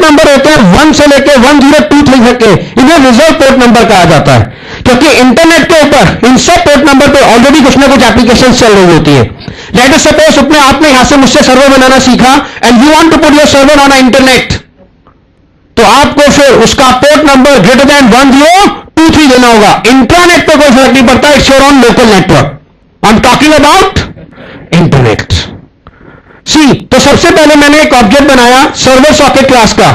Port number होते हैं one से लेके वन ज़ीरो टू थ्री तक के, इन्हें रिज़र्व पोर्ट नंबर कहा जाता है। क्योंकि इंटरनेट के ऊपर, इन सब पोर्ट नंबर पे ऑलरेडी कुछ ना कुछ एप्लीकेशन चल रही होती है। लेट अस सपोज़ अपने आपने यहाँ से मुझसे सर्वर बनाना सीखा and you want to put your server on internet तो आपको फिर उसका port number greater than one zero two three देना होगा। इंटरनेट पर कोई फ़र्क नहीं पड़ता it's your own local network I am talking about internet see तो सबसे पहले मैंने एक ऑब्जेक्ट बनाया, सर्वर सॉकेट क्लास का।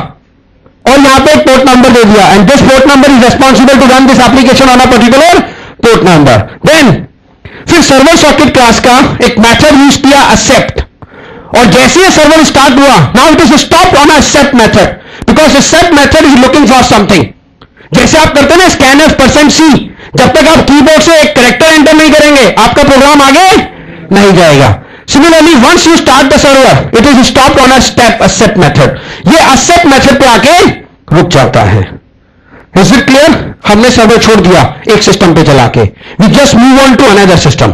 और यहाँ पे एक पोर्ट नंबर दे दिया। And this port number is responsible to run this application on a particular port number then फिर सर्वर सॉकेट क्लास का एक मेथड यूज़ किया एक्सेप्ट और जैसे ही सर्वर स्टार्ट हुआ now it is stop on accept method because accept method is looking for something जैसे आप करते हैं ना स्कैनर परसेंट सी जब तक आप कीबोर्ड से एक करेक्टर एंटर नहीं करेंगे, आपका प्रोग्राम आगे नहीं जाएगा। Similarly once you start the server it is stop on a step accept method ये एक्सेप्ट मेथड पे आके रुक जाता है। इज़ इट क्लियर हमने सर्वर छोड़ दिया एक सिस्टम पे चला के। We just move on to another system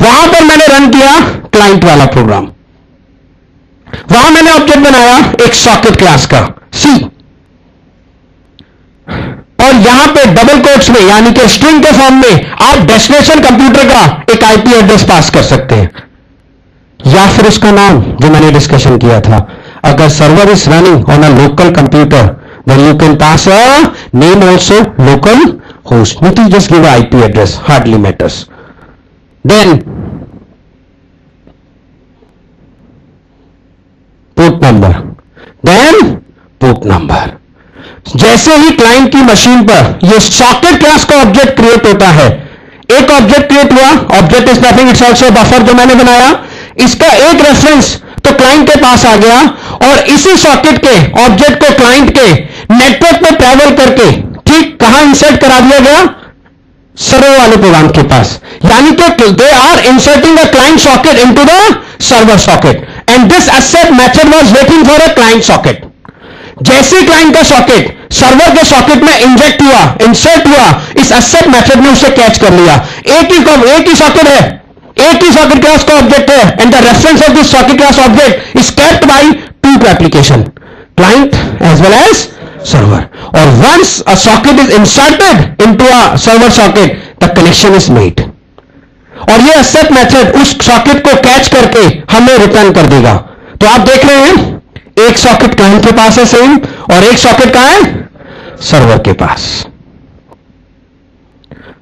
वहाँ पर मैंने रन किया क्लाइंट वाला प्रोग्राम वहाँ मैंने ऑब्जेक्ट बनाया एक सॉकेट क्लास का सी और यहाँ पे डबल कोट्स में, यानी कि स्ट्रिंग के फॉर्म में आप डेस्टिनेशन कंप्यूटर का एक आईपी एड्रेस पास कर सकते हैं। या फिर उसका नाम जो मैंने डिस्कशन किया था। अगर server is running on a local computer then you can pass a name also local host neat just give IP address hardly matters then port number then port number जैसे ही क्लाइंट की machine पर यह socket class का object create होता है, एक object create हुआ object is nothing it's also buffer जो मैंने बनाया। इसका एक रेफरेंस तो क्लाइंट के पास आ गया और इसी सॉकेट के ऑब्जेक्ट को क्लाइंट के नेटवर्क पे ट्रेवल करके ठीक कहाँ इंसर्ट करा दिया गया? सर्वर वाले प्रोग्राम के पास। यानी कि they are inserting a client socket into the server socket and this accept method was waiting for a client socket जैसे क्लाइंट का सॉकेट सर्वर के सॉकेट में इंजेक्ट हुआ इंसर्ट हुआ, इस एसेट मेथड ने उसे कैच कर लिया। एक ही एक ही सॉकेट है। एक ही सॉकेट क्लास का ऑब्जेक्ट है and the reference of this socket class object is kept by two application client as well as server और once a socket is inserted into a server socket the connection is made और ये accept method उस socket को catch करके हमें return कर देगा। तो आप देख रहे हैं, एक सॉकेट क्लाइंट के पास है सेम और एक सॉकेट कहाँ है सर्वर के पास।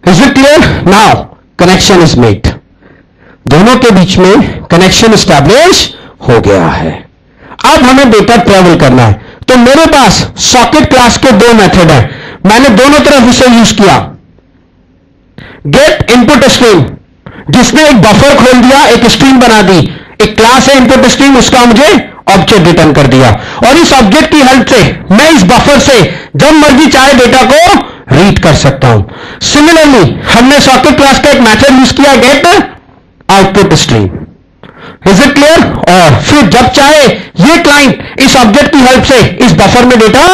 Is it clear now connection is made दोनों के बीच में कनेक्शन स्टैब्लिश हो गया है। अब हमें डेटा ट्रेवल करना है। तो मेरे पास सॉकेट क्लास के दो मेथड है। मैंने दोनों तरफ़ इसे यूज़ किया। गेट इनपुट स्ट्रीम जिसने एक बफर खोल दिया, एक स्ट्रीम बना दी। एक क्लास है इनपुट स्ट्रीम उसका मुझे ऑब्जेक्ट रिटर्न कर दिया। और इस ऑब्जेक्ट की हेल्प से, मैं इस बफर से, जब मर्ज़ी चाहे डेटा को रीड कर सकता हूँ। सिमिलरली हमने सॉकेट क्लास का एक मैथड यूज़ किया get output stream is it clear और फिर जब चाहे ये क्लाइंट इस ऑब्जेक्ट की हेल्प से इस बफर में डेटा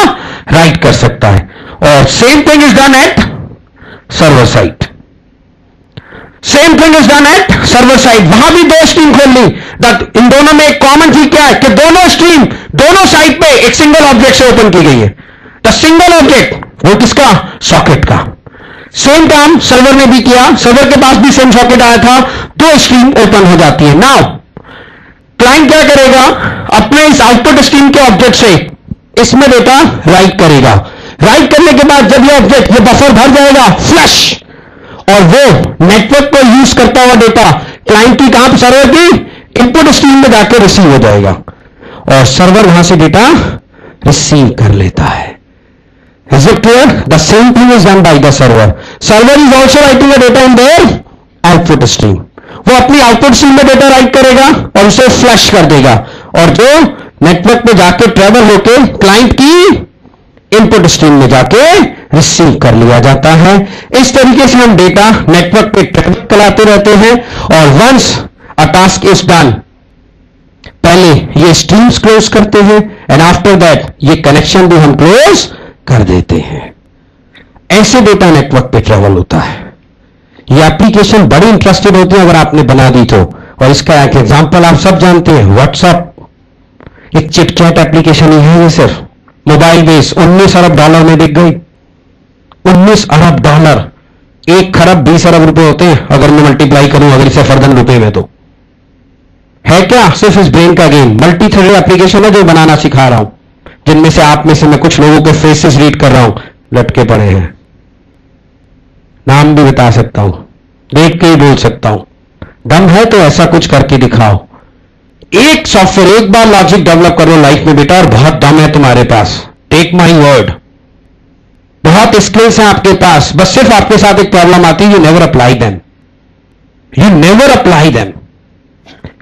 राइट कर सकता है। और same thing is done at server side same thing is done at server side वहाँ भी दो स्ट्रीम खोल ली। दट इन दोनों में एक कॉमन चीज़ क्या है? कि दोनों स्ट्रीम दोनों साइड पे एक सिंगल ऑब्जेक्ट से ओपन की गई है। द सिंगल ऑब्जेक्ट वो किसका? सॉकेट का। सेम काम सर्वर ने भी किया सर्वर के पास भी सेम सॉकेट आया था, दो स्ट्रीम ओपन हो जाती है। नाउ क्लाइंट क्या करेगा? अपने इस आउटपुट स्ट्रीम के ऑब्जेक्ट से इसमें डेटा राइट करेगा। राइट करने के बाद जब ये ऑब्जेक्ट ये बफर भर जाएगा फ्लश और वो नेटवर्क को यूज़ करता हुआ डेटा क्लाइंट की कहाँ पर सर्वर की इनपुट स्ट्रीम में जाकर रिसीव हो जाएगा। और सर्वर वहाँ से डेटा रिसीव कर लेता है। Is it clear the same thing is done by the server server is also writing a data in their output stream वो अपनी आउटपुट स्ट्रीम में डेटा राइट करेगा और उसे फ्लश कर देगा। और जो नेटवर्क में जाके ट्रेवल होके क्लाइंट की इनपुट स्ट्रीम में जाके रिसीव कर लिया जाता है। इस तरीके से हम डेटा नेटवर्क पे ट्रैफ़िक कराते रहते हैं और once a task is done पहले ये स्ट्रीम्स क्लोज करते हैं एंड आफ्टर दैट ये कनेक्शन भी हम क्लोज कर देते हैं। ऐसे डेटा नेटवर्क पे ट्रेवल होता है। ये एप्लीकेशन बड़ी इंटरेस्टेड होती है अगर आपने बना दी तो। और इसका एक एग्जांपल आप सब जानते हैं व्हाट्सएप एक चिटचैट एप्लीकेशन ही है ये सिर्फ़। मोबाइल बेस 19 अरब डॉलर में बिक गई। 19 अरब डॉलर एक खरब 20 अरब रुपए होते हैं। अगर मैं मल्टीप्लाई करूँ, अगर इसे फर्दन रुपए में तो। है क्या? सिर्फ़ इस ब्रेन का गेम मल्टी थ्रेडेड एप्लीकेशन है जो बनाना सिखा रहा हूँ। जिनमें से आप में से मैं कुछ लोगों के फेसेस रीड कर रहा हूँ, लटके पड़े हैं। नाम भी बता सकता हूँ, देख के ही बोल सकता हूँ। दम है तो ऐसा कुछ करके दिखाओ। एक सॉफ्टवेयर एक बार लॉजिक डेवलप करो लाइफ में बेटा, और बहुत दम है तुम्हारे पास। टेक माई वर्ड बहुत स्किल्स हैं आपके पास, बस सिर्फ़ आपके साथ एक प्रॉब्लम आती है you never apply them you never apply them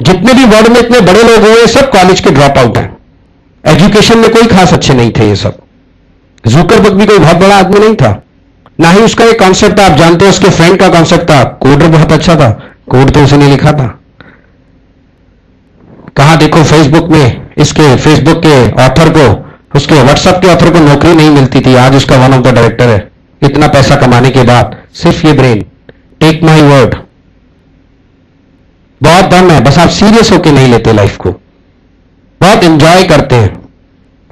जितने भी वर्ड में इतने बड़े लोग हुए, सब कॉलेज के ड्रॉप आउट हैं। एजुकेशन में कोई खास अच्छे नहीं थे ये सब। जुकरबर्ग भी कोई बहुत बड़ा आदमी नहीं था। ना ही उसका एक कॉन्सेप्ट था, आप जानते हो, उसके फ्रेंड का कॉन्सेप्ट था। कोडर बहुत अच्छा था। कोड तो उसने लिखा था। कहा देखो फेसबुक में, इसके फेसबुक के ऑथर को, उसके व्हाट्सएप के ऑथर को नौकरी नहीं मिलती थी। आज उसका वन ऑफ़ द डायरेक्टर है। इतना पैसा कमाने के बाद सिर्फ़ ये ब्रेन टेक माई वर्ड बहुत दम है, बस आप सीरियस होके नहीं लेते लाइफ को। बहुत इंजॉय करते हैं।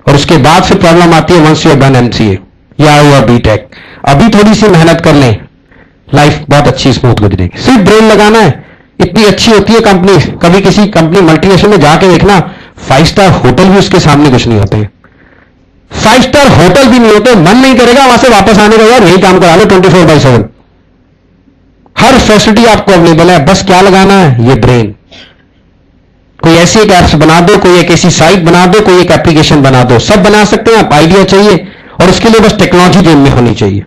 और उसके बाद फिर प्रॉब्लम आती है वंस यू डन एमसीए या हुआ बीटेक अभी थोड़ी सी मेहनत कर लें। लाइफ बहुत अच्छी स्मूथ गुजरेगी। सिर्फ़ ब्रेन लगाना है। इतनी अच्छी होती है कंपनी कभी किसी कंपनी मल्टीनेशनल में जाके देखना फाइव स्टार होटल भी उसके सामने कुछ नहीं होते। फाइव स्टार होटल भी नहीं होते। मन नहीं करेगा वहाँ से वापस आने का, यार यही काम करा लो ट्वेंटी फोर बाई सेवन हर फैसिलिटी आपको अवेलेबल है। बस क्या लगाना है? ये ब्रेन कोई ऐसी एक ऐप्स बना दो, कोई एक ऐसी साइट बना दो, कोई एक एप्लीकेशन बना दो। सब बना सकते हैं, आप आइडिया चाहिए और उसके लिए बस टेक्नोलॉजी जेब में होनी चाहिए।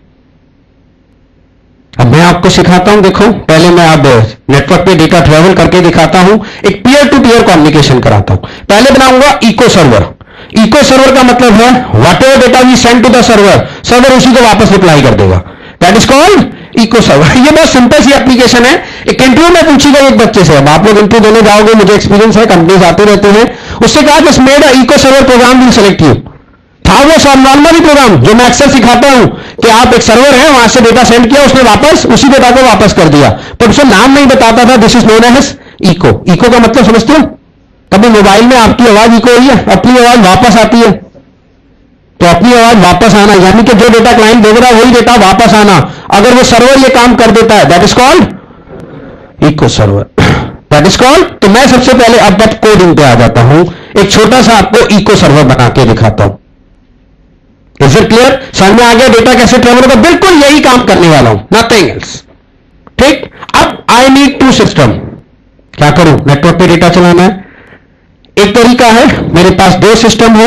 अब मैं आपको सिखाता हूँ, देखो, पहले मैं अब नेटवर्क पे डेटा ट्रेवल करके दिखाता हूँ, एक पीयर टू पीयर कम्युनिकेशन कराता हूँ। पहले बनाऊँगा इको सर्वर इको सर्वर का मतलब है whatever data we send to the server server उसी को वापस रिप्लाई कर देगा। That is called echo server ये बहुत सिंपल सी एप्लीकेशन है। एक इंटरव्यू में पूछेगा एक बच्चे से। अब आप लोग इंटरव्यू देने जाओगे, मुझे एक्सपीरियंस है कंपनीज़ आते रहते हैं। उससे कहा just made echo server program will select you था वो सब प्रोग्राम जो मैं अक्सर सिखाता हूँ कि आप एक सर्वर है, वहाँ से डेटा सेंड किया, उसने वापस, उसी डेटा को वापस कर दिया। पर उसे नाम नहीं बताता था this is known as echo echo का मतलब समझते हो? कभी मोबाइल में आपकी आवाज़ इको हुई है? अपनी आवाज़ वापस आती है। तो अपनी आवाज़ वापस आना, यानी कि जो डेटा क्लाइंट भेज रहा है, वही डेटा वापस आना। अगर वो सर्वर ये काम कर देता है that is called echo server that is called तो मैं सबसे पहले अब बट कोडिंग पे आ जाता हूँ। एक छोटा सा आपको इको सर्वर बना के दिखाता हूँ। इज़ इट क्लियर समझ में आ गया डेटा कैसे ट्रेवल होगा बिल्कुल यही काम करने वाला हूँ नथिंग एल्स ठीक? अब आई नीड टू सिस्टम क्या करूँ? नेटवर्क पे डेटा चलाना है। एक तरीका है, मेरे पास दो सिस्टम हो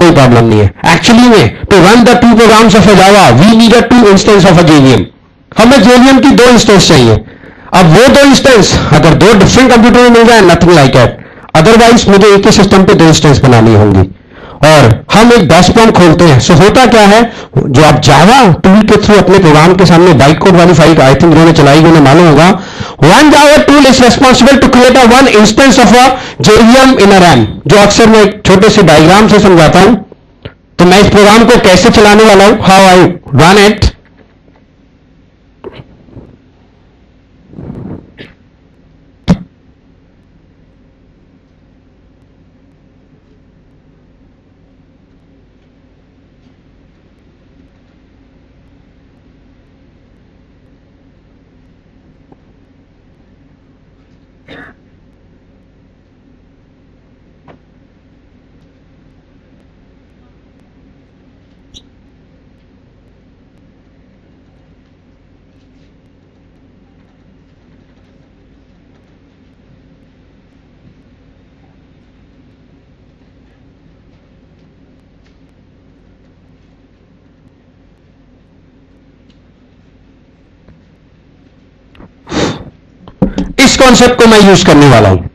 कोई प्रॉब्लम नहीं है। एक्चुअली में to run the two programs of a Java we need a two instance of a JVM हमें जेवीएम की दो इंस्टेंस चाहिए। अब वो दो इंस्टेंस अगर दो डिफरेंट कंप्यूटर में मिल जाए नथिंग लाइक एट अदरवाइज़ मुझे एक ही सिस्टम पे दो इंस्टेंस बनानी होंगी। और हम एक डॉसपॉम खोलते हैं। सो होता क्या है? जो आप जावा टूल के थ्रू अपने प्रोग्राम के सामने बाइट कोड वाली फ़ाइल आई थिंक उन्होंने चलाई उन्हें मालूम होगा। One Java tool is responsible to create a one instance of a JVM in a RAM जो अक्सर मैं एक छोटे से डायग्राम से समझाता हूँ। तो मैं इस प्रोग्राम को कैसे चलाने वाला हूँ? हाउ आई रन इट इस कॉन्सेप्ट को मैं यूज़ करने वाला हूँ।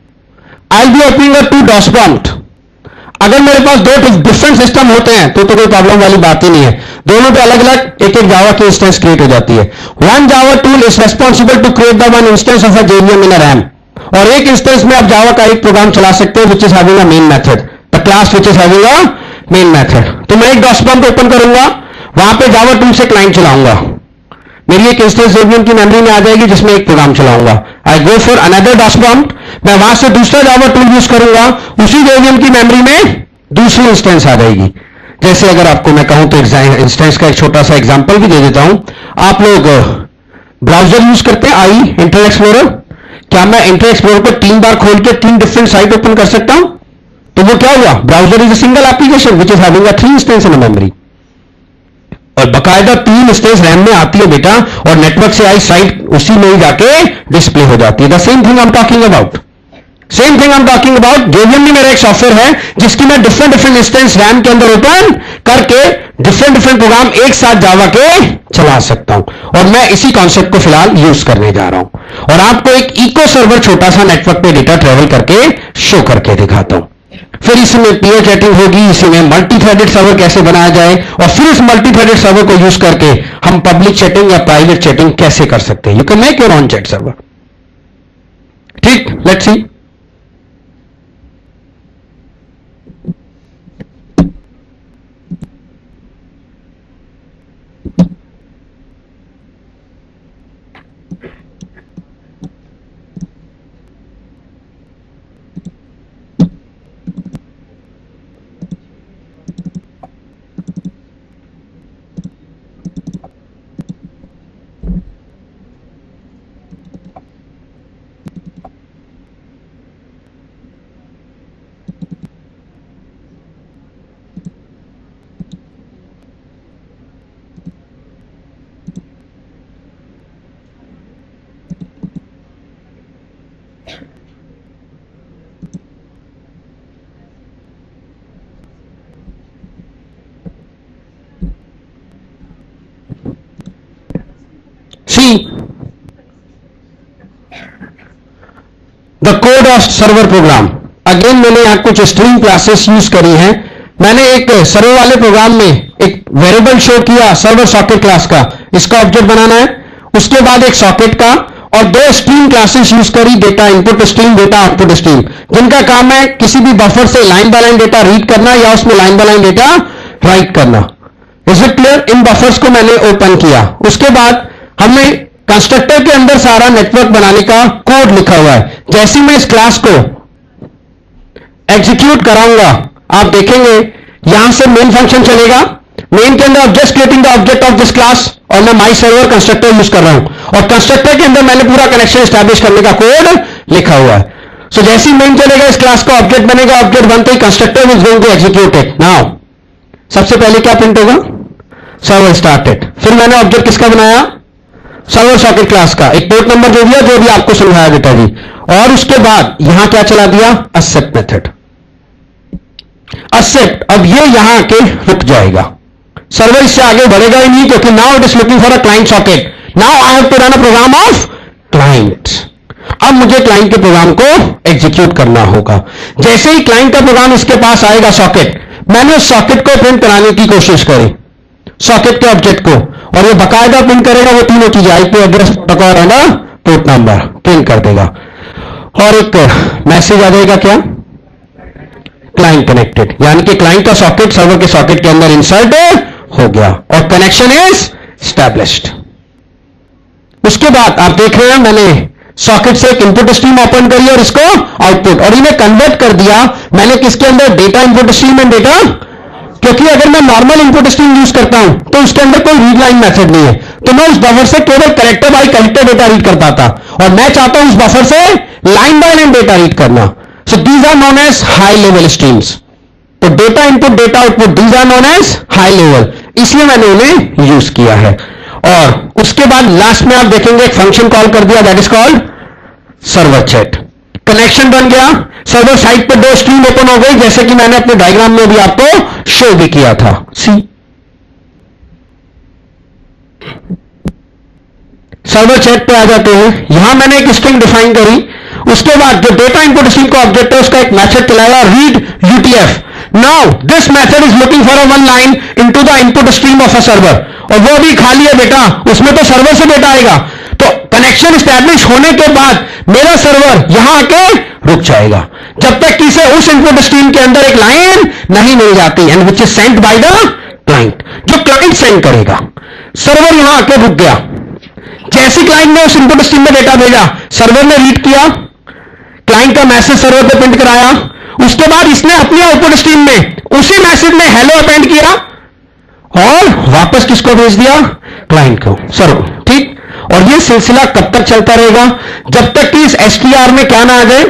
I be opening a two DOS prompt अगर मेरे पास दो डिफरेंट सिस्टम होते हैं तो तो कोई प्रॉब्लम वाली बात ही नहीं है। दोनों पे अलग अलग एक एक जावा की इंस्टेंस क्रिएट हो जाती है। One Java tool is responsible to create the one instance of a JVM in RAM और एक इंस्टेंस में आप जावा का एक प्रोग्राम चला सकते हैं which is having a main method the class which is having a main method तो मैं एक डॉस प्रॉम्प्ट ओपन करूँगा, वहाँ पे जावा टूल से क्लाइंट चलाऊँगा। मेरी एक इंस्टेंस जेवीएम की मेमोरी में आ जाएगी, जिसमें एक प्रोग्राम चलाऊँगा। I go for another DOS prompt मैं वहाँ से दूसरा जावा टूल यूज़ करूँगा। उसी जेवीएम की मेमोरी में दूसरी इंस्टेंस आ जाएगी। जैसे अगर आपको मैं कहूँ तो इंस्टेंस का एक छोटा सा एग्ज़ाम्पल भी दे देता हूँ। आप लोग ब्राउज़र यूज़ करते हैं आई इंटर एक्सप्लोरर क्या मैं इंटर एक्सप्लोरर को तीन बार खोल के तीन डिफरेंट साइट ओपन कर सकता हूँ? तो वो क्या हुआ? Browser is a single application which is having a three instance in memory और बकायदा तीन स्टेज रैम में आती है बेटा, और नेटवर्क से आई साइट उसी में ही जाके डिस्प्ले हो जाती है। The same thing I am talking about same thing I am talking about JVM में मेरा एक सॉफ्टवेयर है, जिसकी मैं डिफरेंट डिफरेंट इंस्टेंस रैम के अंदर ओपन करके डिफरेंट डिफरेंट प्रोग्राम एक साथ जावा के चला सकता हूँ। और मैं इसी कॉन्सेप्ट को फ़िलहाल यूज़ करने जा रहा हूँ। और आपको एक इको सर्वर छोटा सा नेटवर्क पे डेटा ट्रेवल करके शो करके दिखाता हूँ। फिर इसमें पीयर चैटिंग होगी इसमें मल्टी थ्रेडेड सर्वर कैसे बनाया जाए, और फिर इस मल्टी थ्रेडेड सर्वर को यूज़ करके हम पब्लिक चैटिंग या प्राइवेट चैटिंग कैसे कर सकते हैं? You can make your own chat server ठीक? Let's see the code of server program again मैंने यहाँ कुछ स्ट्रीम क्लासेस यूज़ करी हैं। मैंने एक सर्वर वाले प्रोग्राम में एक वेरिएबल शो किया सर्वर सॉकेट क्लास का। इसका ऑब्जेक्ट बनाना है। उसके बाद एक सॉकेट का और दो स्ट्रीम क्लासेस यूज़ करी data input stream data output stream जिनका काम है किसी भी बफर से line by line data read करना या उसमें line by line data write करना। इज़ इट क्लियर इन बफर्स को मैंने ओपन किया। उसके बाद हमने कंस्ट्रक्टर के अंदर सारा नेटवर्क बनाने का कोड लिखा हुआ है। जैसे मैं इस क्लास को एग्जीक्यूट कराऊँगा आप देखेंगे यहाँ से मेन फ़ंक्शन चलेगा। मेन के अंदर just creating the object of this class और मैं माई सर्वर कंस्ट्रक्टर यूज़ कर रहा हूँ। और कंस्ट्रक्टर के अंदर मैंने पूरा कनेक्शन स्टैब्लिश करने का कोड लिखा हुआ है। सो so, जैसे मेन चलेगा इस क्लास का ऑब्जेक्ट बनेगा ऑब्जेक्ट बनते ही constructor is going to execute it now सबसे पहले क्या प्रिंट होगा? सर्वर स्टार्टेड फिर मैंने ऑब्जेक्ट किसका बनाया? सर्वर सॉकेट क्लास का। एक पोर्ट नंबर दे दिया, जो भी आपको समझाया बेटा जी और उसके बाद, यहाँ क्या चला दिया? असेप्ट मेथड असेप्ट अब ये यहाँ के रुक जाएगा। सर्वर इससे आगे बढ़ेगा ही नहीं, क्योंकि now it is looking for a client socket now I have to run a program of client अब मुझे क्लाइंट के प्रोग्राम को एग्जीक्यूट करना होगा। जैसे ही क्लाइंट का प्रोग्राम इसके पास आएगा सॉकेट मैंने उस सॉकेट को प्रिंट कराने की कोशिश करी। सॉकेट के ऑब्जेक्ट को। और ये बकायदा प्रिंट करेगा, वो तीनों चीज़ें आईपी एड्रेस प्रोटोकॉल है ना, पोर्ट नंबर, प्रिंट कर देगा। और एक मैसेज आ जाएगा क्या? क्लाइंट कनेक्टेड, यानी कि क्लाइंट का सॉकेट, सर्वर के सॉकेट के अंदर इंसर्ट हो गया, और कनेक्शन इज़ स्टैब्लिश्ड। उसके बाद आप देख रहे हैं, मैंने सॉकेट से एक इनपुट स्ट्रीम ओपन करी और इसको आउटपुट और इन्हें कन्वर्ट कर दिया। मैंने किसके अंदर? Data input stream and data क्योंकि अगर मैं नॉर्मल इनपुट स्ट्रीम यूज़ करता हूँ तो उसके अंदर कोई रीड लाइन मेथड नहीं है। तो मैं उस बफर से केवल character by character data read करता था। और मैं चाहता हूँ उस बफर से line by line data read करना। So these are known as high level streams तो data input data output these are known as high level इसलिए मैंने उन्हें यूज़ किया है। और उसके बाद लास्ट में आप देखेंगे, एक फ़ंक्शन कॉल कर दिया that is called server chat connection बन गया। सर्वर साइड पर दो स्ट्रीम ओपन हो गई, जैसे कि मैंने अपने डायग्राम में भी आपको शो भी किया था। सी सर्वर चैट पे आ जाते हैं। यहाँ मैंने एक स्ट्रिंग डिफाइन करी। उसके बाद जो डेटा इनपुट स्ट्रीम का ऑब्जेक्ट है, उसका एक मैथड चलाया read UTF now this method is looking for a one line into the input stream of a server और वो भी खाली है बेटा, उसमें तो सर्वर से डेटा आएगा। तो कनेक्शन स्टैब्लिश होने के बाद मेरा सर्वर यहाँ आके रुक जाएगा। जब तक कि इसे उस इनपुट स्ट्रीम के अंदर एक लाइन नहीं मिल जाती and which is sent by the client जो क्लाइंट सेंड करेगा। सर्वर यहाँ आके रुक गया। जैसे क्लाइंट ने उस इनपुट स्ट्रीम में डेटा भेजा सर्वर ने रीड किया क्लाइंट का मैसेज सर्वर पे प्रिंट कराया, उसके बाद इसने अपनी आउटपुट स्ट्रीम में उसी मैसेज में हेलो अपेंड किया, और वापस किसको भेज दिया? क्लाइंट को। सर्व ठीक? और ये सिलसिला कब तक चलता रहेगा? जब तक कि इस एसटीआर में क्या ना आ जाए?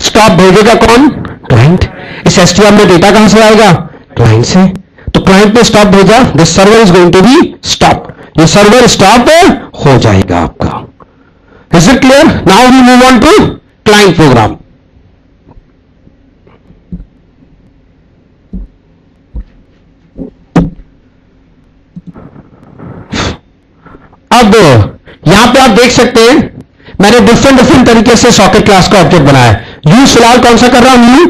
स्टॉप भेजेगा कौन? क्लाइंट इस एसटीआर में डेटा कहाँ से आएगा? क्लाइंट से। तो क्लाइंट ने स्टॉप भेजा। This server is going to be stop ये सर्वर स्टॉप हो जाएगा आपका। Is it clear now we move on to client program अब, यहाँ पे आप देख सकते हैं, मैंने डिफरेंट डिफरेंट तरीके से सॉकेट क्लास का ऑब्जेक्ट बनाया यू फ़िलहाल कौन सा कर रहा हूँ you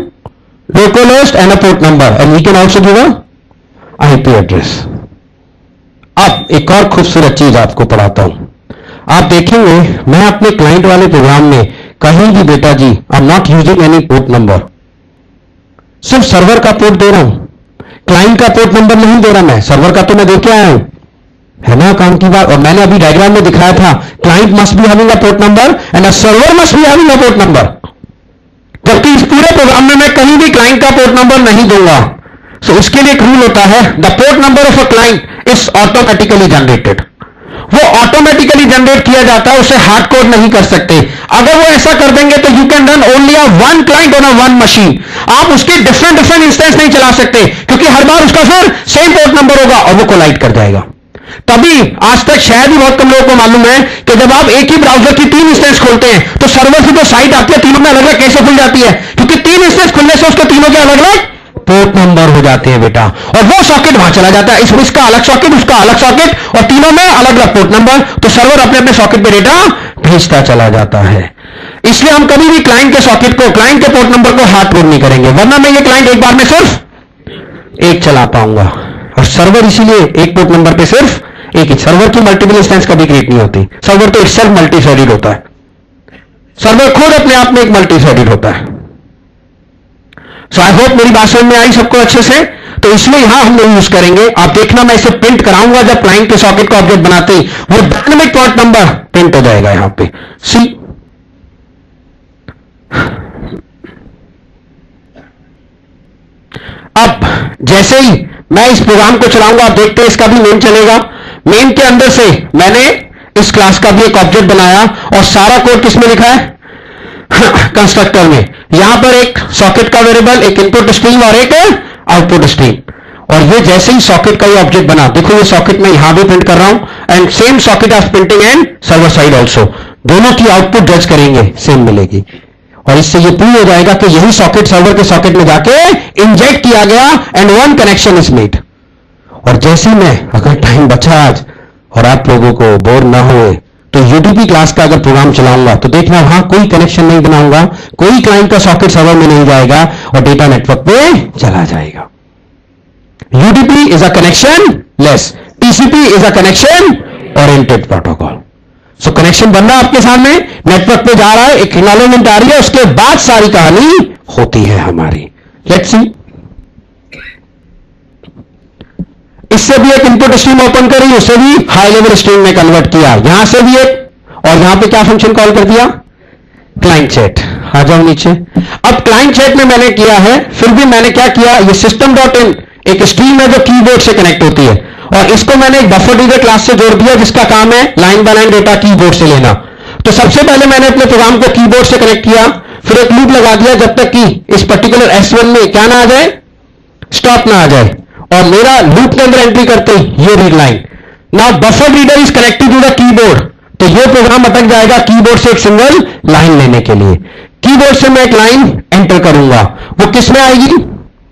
localhost and a port number and we can also give IP address अब, एक और खूबसूरत चीज़ आपको पढ़ाता हूँ। आप देखेंगे, मैं अपने क्लाइंट वाले प्रोग्राम में कहीं भी बेटा जी I am not using any port number सिर्फ़ सर्वर का पोर्ट दे रहा हूँ। क्लाइंट का पोर्ट नंबर नहीं दे रहा मैं। सर्वर का तो मैं देख के आया हूँ। है ना काम की बात? और मैंने अभी डायग्राम में दिखाया था client must be having a port number and a server must be having a port number जबकि इस पूरे प्रोग्राम में मैं कहीं भी क्लाइंट का पोर्ट नंबर नहीं दूँगा। सो so, उसके लिए एक रूल होता है the port number of a client is automatically generated वो ऑटोमेटिकली जनरेट किया जाता है उसे हार्ड कोड नहीं कर सकते। अगर वो ऐसा कर देंगे तो you can run only a one client on a one machine आप उसके डिफरेंट डिफरेंट इंस्टेंस नहीं चला सकते क्योंकि हर बार उसका फिर सेम पोर्ट नंबर होगा और वो कोलाइट कर जाएगा। तभी आज तक शायद ही बहुत कम लोगों को मालूम है कि जब आप एक ही ब्राउज़र की तीन इंस्टेंस खोलते हैं तो सर्वर से जो साइट आती है, तीनों में अलग अलग कैसे खुल जाती है। क्योंकि तीन इंस्टेंस खुलने से उसके तीनों के अलग अलग पोर्ट नंबर हो जाते हैं बेटा। और वो सॉकेट वहाँ चला जाता है। इसका अलग सॉकेट उसका अलग सॉकेट और तीनों में अलग अलग पोर्ट नंबर तो सर्वर अपने अपने सॉकेट पे डेटा भेजता चला जाता है। इसलिए हम कभी भी क्लाइंट के सॉकेट को क्लाइंट के पोर्ट नंबर को हाथ कोड नहीं करेंगे। वरना मैं ये क्लाइंट एक बार में सिर्फ़ एक चला पाऊँगा। और सर्वर इसीलिए एक पोर्ट नंबर पे सिर्फ़ एक ही सर्वर की मल्टीपल इंस्टेंस कभी क्रिएट नहीं होती। सर्वर तो एक मल्टी थ्रेडेड होता है। सर्वर खुद अपने आप में एक मल्टी थ्रेडेड होता है। सो आई होप मेरी बात समझ में आई सबको अच्छे से। तो इसमें यहाँ हम लोग यूज़ करेंगे। आप देखना मैं इसे प्रिंट कराऊँगा जब क्लाइंट के सॉकेट का ऑब्जेक्ट बनाते ही। वो डायनेमिक पोर्ट नंबर प्रिंट हो जाएगा यहाँ पे। सी अब जैसे ही मैं इस प्रोग्राम को चलाऊँगा, आप देखते हैं इसका भी नेम चलेगा। नेम के अंदर से मैंने इस क्लास का भी एक ऑब्जेक्ट बनाया और सारा कोड किसमें लिखा है? कंस्ट्रक्टर में। यहाँ पर एक सॉकेट का वेरिएबल एक इनपुट स्ट्रीम और एक आउटपुट स्ट्रीम और ये जैसे ही सॉकेट का ये ऑब्जेक्ट बना, देखो ये सॉकेट में यहाँ भी प्रिंट कर रहा हूँ and same socket of printing and server side also दोनों की आउटपुट जज करेंगे सेम मिलेगी। और इससे ये प्रूव हो जाएगा कि यही सॉकेट सर्वर के सॉकेट में जाके इंजेक्ट किया गया and one connection is made और जैसे मैं, अगर टाइम बचा आज और आप लोगों को बोर ना हो तो यूडीपी क्लास का अगर प्रोग्राम चलाऊँगा तो देखना वहाँ कोई कनेक्शन नहीं बनाऊँगा, कोई क्लाइंट का सॉकेट सर्वर में नहीं जाएगा और डेटा नेटवर्क पे चला जाएगा। UDP is a connectionless TCP is a connection oriented protocol so connection बन रहा है आपके सामने? नेटवर्क पे जा रहा है, एक एक्नॉलेजमेंट आ रही है, उसके बाद सारी कहानी होती है हमारी। लेट्स सी इससे भी एक इनपुट स्ट्रीम ओपन करी, उसे भी हाई लेवल स्ट्रीम में कन्वर्ट किया। यहाँ से भी एक, और यहाँ पे क्या फ़ंक्शन कॉल कर दिया? क्लाइंट चैट आ जाओ नीचे। अब क्लाइंट चैट में मैंने किया है, फिर भी मैंने क्या किया? ये सिस्टम डॉट इन एक स्ट्रीम है जो कीबोर्ड से कनेक्ट होती है। इसको मैंने एक बफर रीडर क्लास से जोड़ दिया, जिसका काम है line by line data keyboard से लेना। तो सबसे पहले मैंने अपने प्रोग्राम को कीबोर्ड से कनेक्ट किया, फिर एक लूप लगा दिया, जब तक कि इस पर्टिकुलर एस वन में क्या ना आ जाए स्टॉप ना आ जाए। और मेरा लूप के अंदर एंट्री करते ही ये रीड लाइन ना buffer reader is connected to the keyboard तो ये प्रोग्राम अटक जाएगा कीबोर्ड से एक सिंगल लाइन लेने के लिए। कीबोर्ड से मैं एक लाइन एंटर करूँगा। वो किसमें आएगी?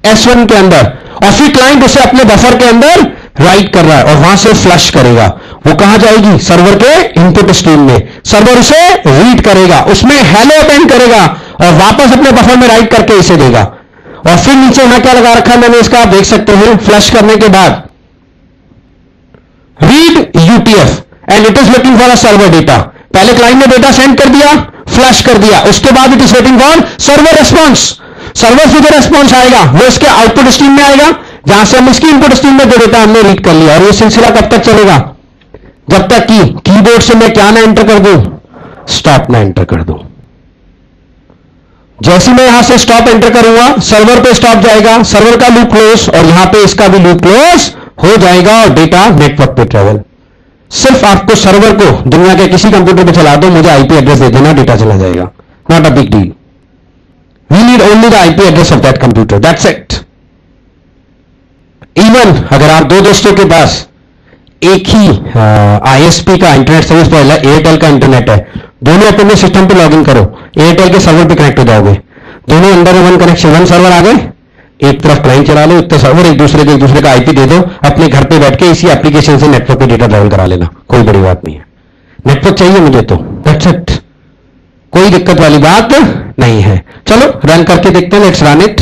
S1 के अंदर। और फिर क्लाइंट उसे अपने बफर के अंदर राइट कर रहा है और वहाँ से फ्लश करेगा। वो कहा जाएगी? सर्वर के इनपुट स्ट्रीम में। सर्वर उसे रीड करेगा। उसमें हेलो अटेंड करेगा और वापस अपने बफर में राइट करके इसे देगा। और फिर नीचे यहाँ क्या लगा रखा है? मैंने इसका आप देख सकते हैं फ्लश करने के बाद। Read UTF and it is looking for a server data पहले क्लाइंट ने डेटा सेंड कर दिया फ्लश कर दिया। उसके बाद it is waiting for server response server से जो रेस्पॉन्स आएगा, वो इसके आउटपुट स्ट्रीम में आएगा। जहाँ से हम इसकी इनपुट स्ट्रीम में जो डेटा हमने रीड कर लिया। और ये सिलसिला कब तक चलेगा? जब तक कि कीबोर्ड से मैं क्या ना एंटर कर दू? स्टॉप ना एंटर कर दू। जैसे मैं यहाँ से स्टॉप एंटर करूँगा सर्वर पे स्टॉप जाएगा सर्वर का लूप क्लोज और यहाँ पे इसका भी लूप क्लोज हो जाएगा, और डेटा नेटवर्क पे ट्रेवल सिर्फ़ आपको सर्वर को दुनिया के किसी कंप्यूटर पे चला दो, मुझे आईपी एड्रेस दे देना डेटा चला जाएगा। Not a big deal we need only the IP address of that computer that's it even अगर आप दो दोस्तों के पास एक ही आईएसपी का इंटरनेट सर्विस प्रोवाइडर एयरटेल का इंटरनेट है, दोनों अपने सिस्टम पे लॉगिन करो। एयरटेल के सर्वर पे कनेक्ट हो जाओगे। दोनों अंदर वन कनेक्शन वन सर्वर आ गए एक तरफ़ क्लाइंट चला लो, एक तरफ़ सर्वर एक दूसरे को, एक दूसरे का आईपी दे दो। अपने घर पे बैठ के इसी एप्लीकेशन से नेटवर्क पे डेटा ट्रैवल करा लेना। कोई बड़ी बात नहीं है। नेटवर्क चाहिए मुझे तो। दैट्स इट कोई दिक्कत वाली बात नहीं है। चलो रन करके देखते हैं लेट्स रन इट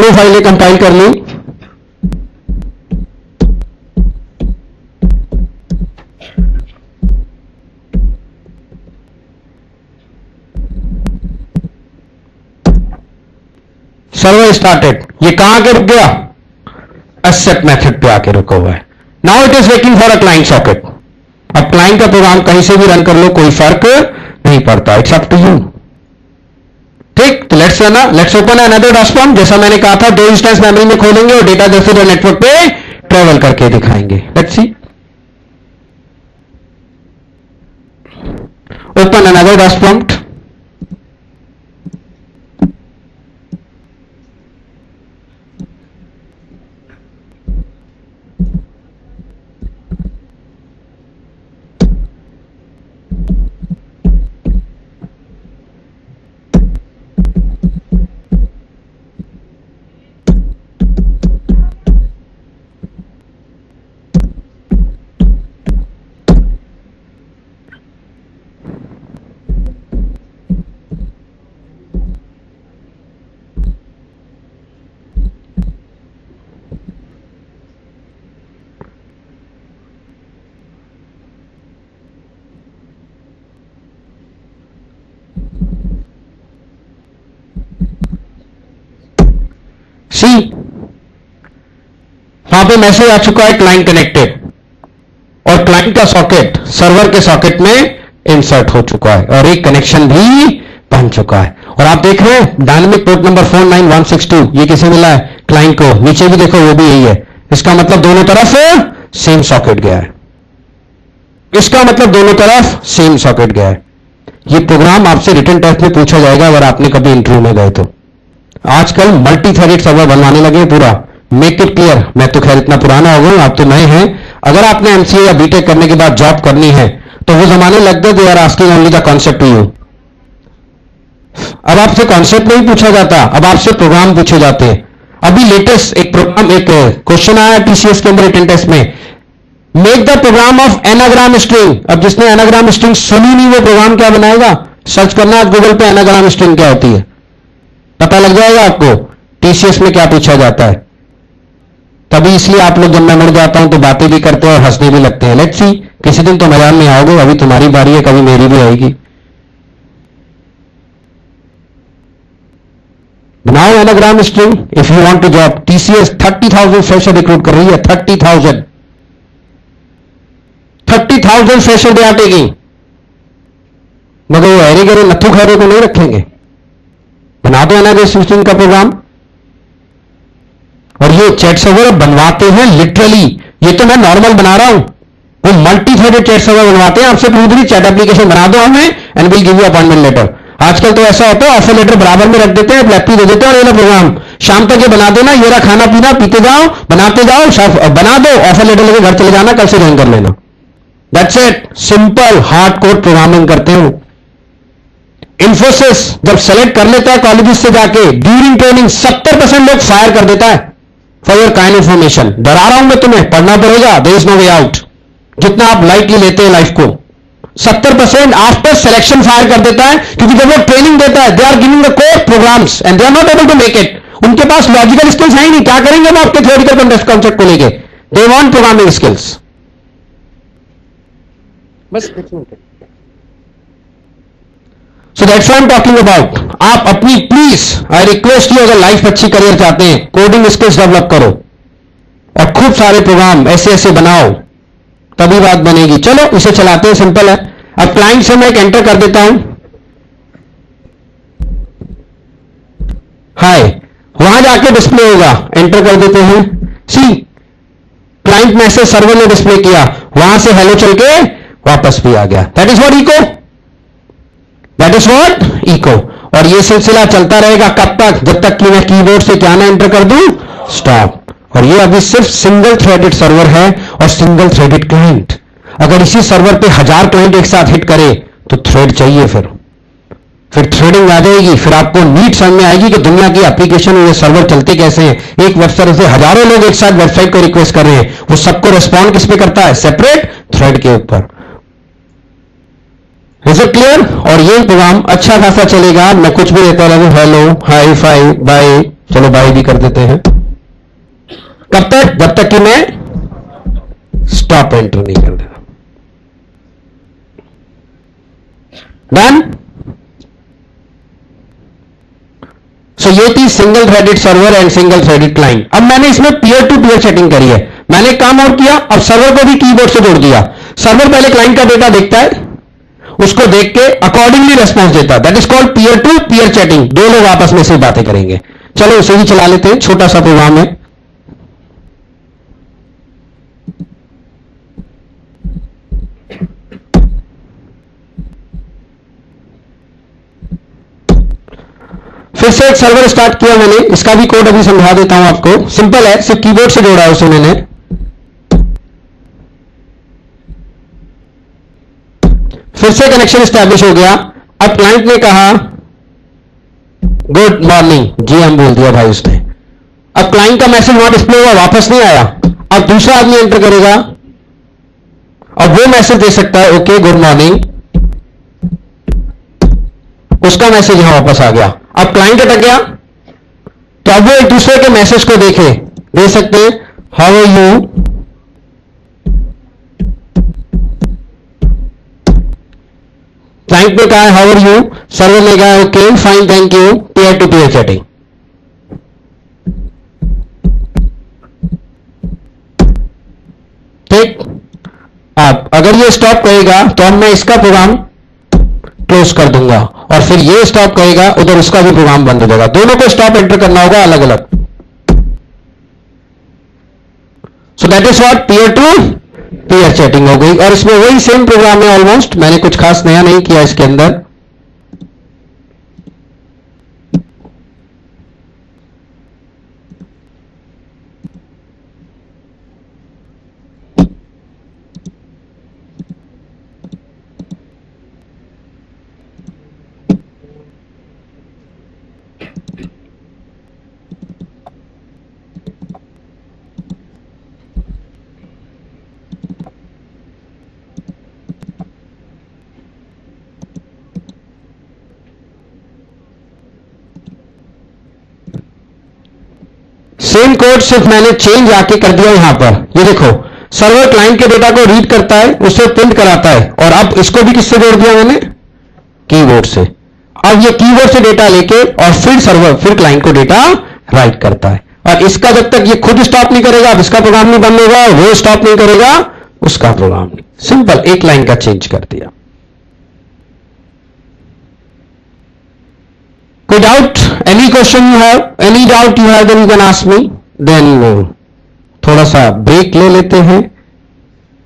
दोनों फाइलें कंपाइल कर ली। सर्वर स्टार्टेड ये कहाँ के रुक गया? एसेट मेथड पे आके रुका हुआ है। Now it is waiting for a client socket अब क्लाइंट का प्रोग्राम कहीं से भी रन कर लो, कोई फ़र्क नहीं पड़ता। इट्स अप टू यू ठीक तो लेट्स ना लेट्स ओपन अनदर डॉस्पॉम जैसा मैंने कहा था, दो इंस्टेंस मेमोरी में खोलेंगे और डेटा जैसे नेटवर्क पे ट्रेवल करके दिखाएँगे। Let's see open another DOS prompt वहाँ पे मैसेज आ चुका है क्लाइंट कनेक्टेड। और क्लाइंट का सॉकेट, सर्वर के सॉकेट में इंसर्ट हो चुका है और एक कनेक्शन भी बन चुका है। और आप देख रहे हैं, dynamic port number four nine one six two, ये किसे मिला है? क्लाइंट को। नीचे भी देखो, वो भी यही है। इसका मतलब दोनों तरफ़ सेम सॉकेट गया है। इसका मतलब दोनों तरफ़ सेम सॉकेट गया है। ये प्रोग्राम आपसे रिटर्न टेस्ट में पूछा जाएगा, अगर आपने कभी इंटरव्यू में गए तो। आजकल मल्टी थ्रेडेड सर्वर बनवाने लगे पूरा। मेक इट क्लियर मैं तो खैर इतना पुराना हो गया आप तो नए हैं। अगर आपने एमसीए या बीटेक करने के बाद जॉब करनी है तो वो जमाने लग गए they are asking only the concept you अब आपसे कॉन्सेप्ट नहीं पूछा जाता, अब आपसे प्रोग्राम पूछे जाते हैं। अभी लेटेस्ट एक प्रोग्राम एक क्वेश्चन आया टीसीएस के अंदर रिटर्न टेस्ट में। Make the program of anagram string अब जिसने एनाग्राम स्ट्रिंग सुनी नहीं, वो प्रोग्राम क्या बनाएगा? सर्च करना गूगल पे एनाग्राम स्ट्रिंग क्या होती है? पता लग जाएगा आपको टीसीएस में क्या पूछा जाता है। तभी इसलिए आप लोग जब मैं मर जाता हूँ तो बातें भी करते हैं और हंसने भी लगते हैं। लेट्स सी किसी दिन तो मैदान में आओगे, अभी तुम्हारी बारी है, कभी मेरी भी आएगी। बनाओ anagram string if you want to job TCS thirty thousand fresher recruit कर रही है thirty thousand thirty thousand fresher दे आटेगी। मगर वो हरे गरे नथु खैरे को नहीं रखेंगे। बना दो एनाग्राम स्ट्रिंग का प्रोग्राम और ये चैट सर्वर बनवाते हैं लिटरली ये तो मैं नॉर्मल बना रहा हूँ। वो मल्टी थ्रेडेड चैट सर्वर बनवाते हैं। आपसे पूछ रही चैट एप्लीकेशन बना दो हमें and will give you appointment letter आजकल तो ऐसा होता है ऑफ़र लेटर बराबर में रख देते हैं लैपी दे देते हैं और ये प्रोग्राम शाम तक ये बना देना, ये रहा खाना पीना पीते जाओ, बनाते जाओ बना दो ऑफ़र लेटर लेके घर चले जाना, कल से ज्वाइन कर लेना। That's it simple hard code programming करते हो। इन्फोसिस जब सेलेक्ट कर लेता है कॉलेजेस से जाके ड्यूरिंग ट्रेनिंग सत्तर परसेंट लोग फायर कर देता है। फॉर योर काइंड इन्फॉर्मेशन डरा रहा हूँ मैं तुम्हें। पढ़ना पड़ेगा there is no way out जितना आप लाइटली लेते हैं लाइफ को। सत्तर परसेंट आफ्टर सिलेक्शन फायर कर देता है, क्योंकि जब वो ट्रेनिंग देता है they are giving the core programs and they are not able to make it उनके पास लॉजिकल स्किल्स है ही नहीं। क्या करेंगे वो आपके थियोरिकल कॉन्सेप्ट को लेके? दे वॉन्ट प्रोग्रामिंग स्किल्स बस so that's I am talking about आप अपनी प्लीज़ आई रिक्वेस्ट यू अगर लाइफ अच्छी करियर चाहते हैं कोडिंग स्किल्स डेवलप करो। और खूब सारे प्रोग्राम ऐसे ऐसे बनाओ। तभी बात बनेगी। चलो, इसे चलाते हैं सिंपल है। अब क्लाइंट से मैं एक एंटर कर देता हूँ। हाय वहाँ जाके डिस्प्ले होगा। एंटर कर देते हैं। सी क्लाइंट मैसेज सर्वर ने डिस्प्ले किया। वहाँ से हेलो चल के वापस भी आ गया। That is what echo is what echo और ये सिलसिला चलता रहेगा कब तक? जब तक कि मैं कीबोर्ड से क्या ना एंटर कर दूँ? स्टॉप और ये अभी सिर्फ़ सिंगल थ्रेडेड सर्वर है और सिंगल थ्रेडेड क्लाइंट अगर इसी सर्वर पे हज़ार क्लाइंट एक साथ हिट करे तो थ्रेड चाहिए फिर। फिर थ्रेडिंग आ जाएगी, फिर आपको नीट समझ में आएगी कि दुनिया की एप्लीकेशन ये सर्वर चलते कैसे हैं। एक वेबसाइट से हज़ारों लोग एक साथ वेबसाइट को रिक्वेस्ट कर रहे हैं। वो सबको रिस्पॉन्ड किस पे करता है? सेपरेट थ्रेड के ऊपर। इज़ इट क्लियर और ये प्रोग्राम अच्छा खासा चलेगा। मैं कुछ भी देता रहूँ। हेलो हाई फाई बाय चलो बाय भी कर देते हैं। कब तक? जब तक कि मैं स्टॉप एंटर नहीं कर देता। डन सो ये थी single threaded server and single threaded client अब मैंने इसमें पीयर टू पीयर सेटिंग करी है। मैंने काम और किया। अब सर्वर को भी कीबोर्ड से जोड़ दिया। सर्वर पहले क्लाइंट का डेटा देखता है। उसको देख के अकॉर्डिंगली रेस्पॉन्स देता। That is called peer to peer chatting दो लोग आपस में से बातें करेंगे। चलो, उसे भी चला लेते हैं। छोटा सा प्रोग्राम है। फिर से एक सर्वर स्टार्ट किया मैंने। इसका भी कोड अभी समझा देता हूँ आपको। सिंपल है, सिर्फ़ कीबोर्ड से जोड़ा है उसे मैंने। फिर से कनेक्शन स्टैब्लिश हो गया। अब क्लाइंट ने कहा गुड मॉर्निंग जी, हम बोल दिया भाई उसने। अब क्लाइंट का मैसेज वहाँ डिस्प्ले हुआ, वापस नहीं आया। अब दूसरा आदमी एंटर करेगा। अब वो मैसेज दे सकता है ओके गुड मॉर्निंग उसका मैसेज यहाँ वापस आ गया। अब क्लाइंट अटक गया। तो अब वो एक दूसरे के मैसेज को देखे। दे सकते हाउ आर यू क्लाइंट ने कहा हाउ आर यू सर्वर ने कहा okay fine thank you pair to pair chatting ठीक अब, अगर ये स्टॉप करेगा तो अब मैं इसका प्रोग्राम क्लोज कर दूँगा। और फिर ये स्टॉप कहेगा उधर उसका भी प्रोग्राम बंद हो जाएगा। दोनों को स्टॉप एंटर करना होगा अलग अलग so that is what peer to peer chatting हो गई और इसमें वही सेम प्रोग्राम है ऑलमोस्ट मैंने कुछ खास नया नहीं किया इसके अंदर। सेम कोड सिर्फ़ मैंने चेंज आके कर दिया यहाँ पर। ये देखो सर्वर क्लाइंट के डेटा को रीड करता है, उसे प्रिंट कराता है, और अब इसको भी किससे जोड़ दिया मैंने? कीबोर्ड से। अब ये कीबोर्ड से डेटा लेके और फिर सर्वर फिर क्लाइंट को डेटा राइट करता है। और इसका जब तक ये खुद स्टॉप नहीं करेगा, अब इसका प्रोग्राम नहीं बंद होगा, वो स्टॉप नहीं करेगा, उसका प्रोग्राम नहीं। सिंपल एक लाइन का चेंज कर दिया। कोई doubt any question you have any doubt you have then you can ask me then थोड़ा सा ब्रेक ले लेते हैं।